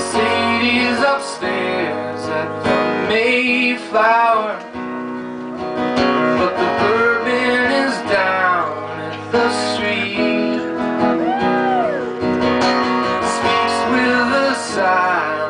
Sadie's upstairs at the Mayflower. But the bourbon is down at the street. Speaks with a sigh.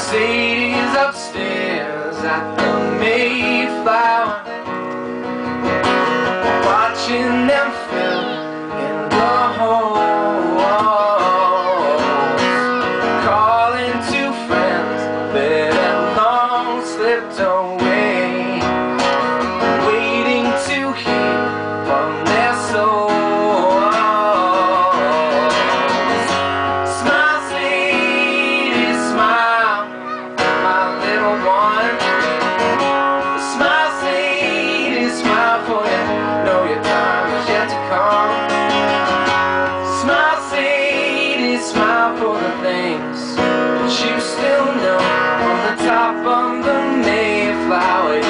Mercedes upstairs at the Mayflower. Watching them film flower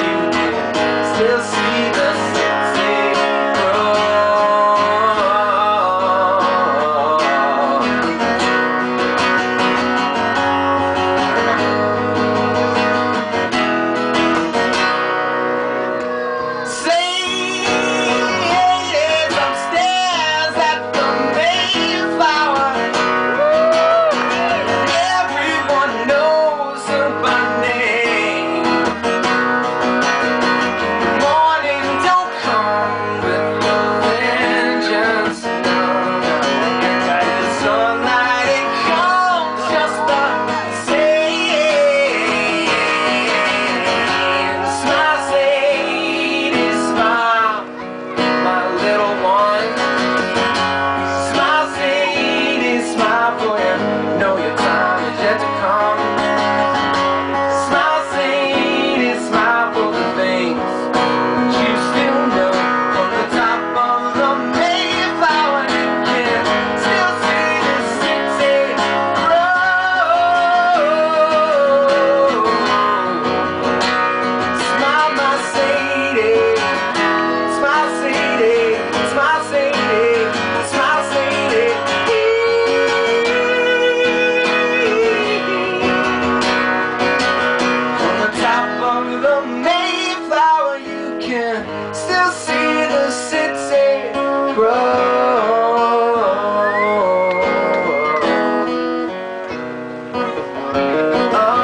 will see the city grow. Oh.